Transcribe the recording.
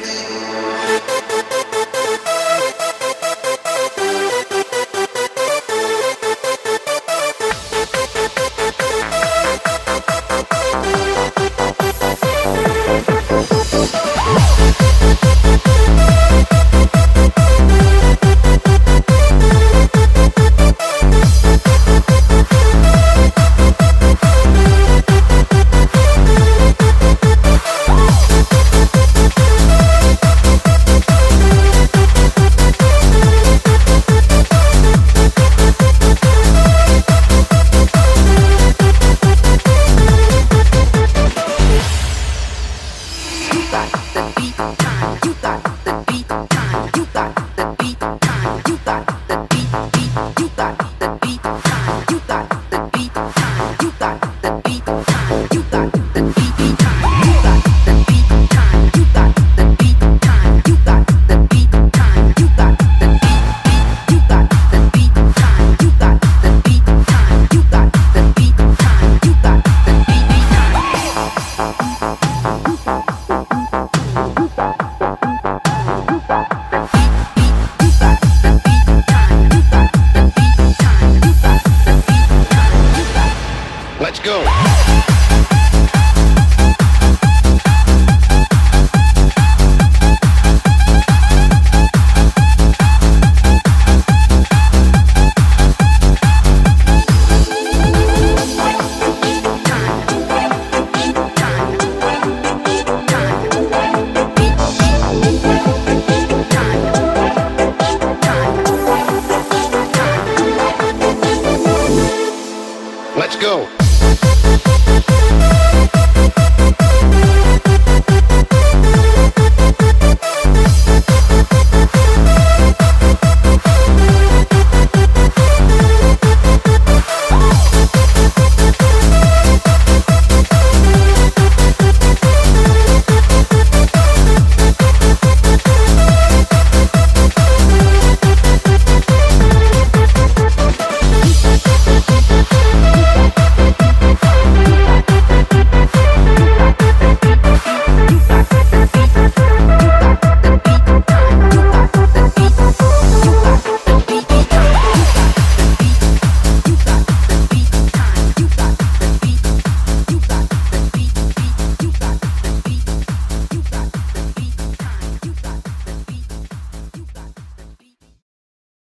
Phoenix. You Let's go.